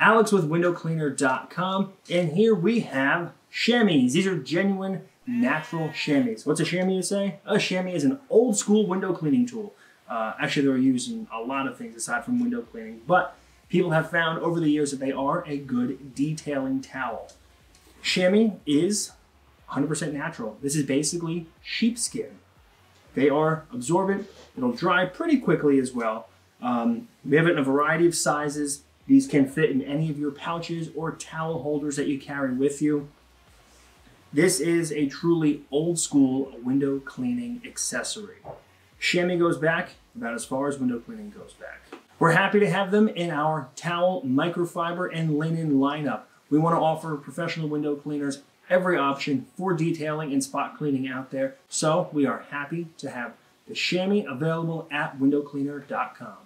Alex with windowcleaner.com. And here we have chamois. These are genuine natural chamois. What's a chamois you say? A chamois is an old school window cleaning tool. Uh, actually, they're used in a lot of things aside from window cleaning, but people have found over the years that they are a good detailing towel. Chamois is 100% natural. This is basically sheepskin. They are absorbent, it'll dry pretty quickly as well. Um, we have it in a variety of sizes. These can fit in any of your pouches or towel holders that you carry with you. This is a truly old school window cleaning accessory. Chamois goes back about as far as window cleaning goes back. We're happy to have them in our towel, microfiber, and linen lineup. We want to offer professional window cleaners every option for detailing and spot cleaning out there. So we are happy to have the chamois available at windowcleaner.com.